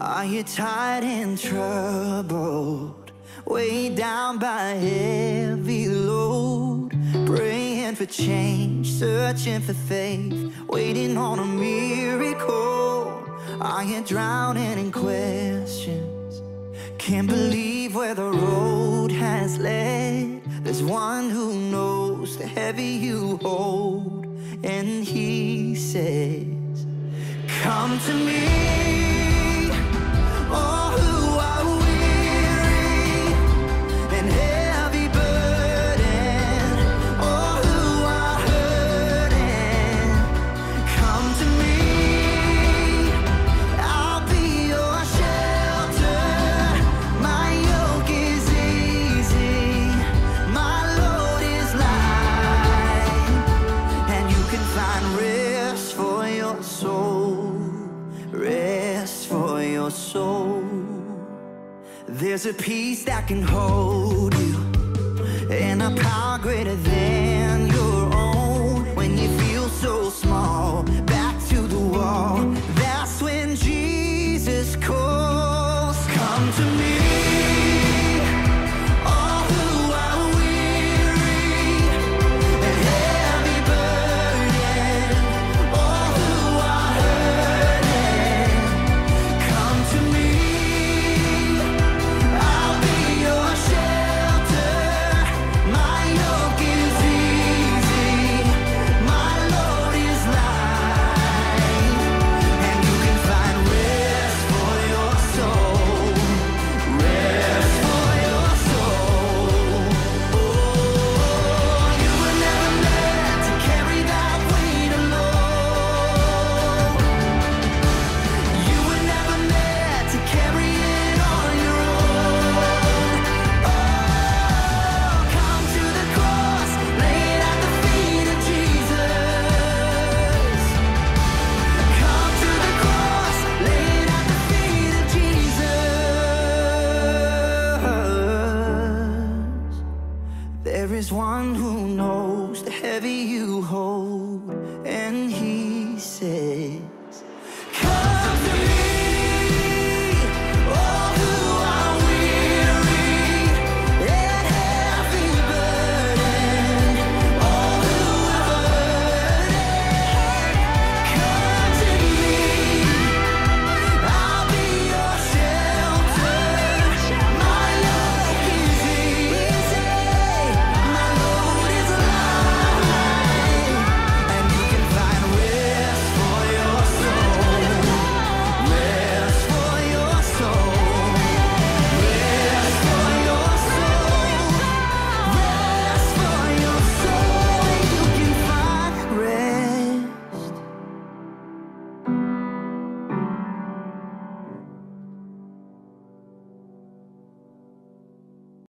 Are you tired and troubled? Weighed down by heavy load? Praying for change, searching for faith, waiting on a miracle. Are you drowning in questions? Can't believe where the road has led. There's one who knows the heavy you hold, and he says, Come to me, soul. There's a peace that can hold you, and a power greater than your own. When you feel so small, back to the wall. That's when Jesus calls. Come to me. is one who knows the heavy you hold. And he said,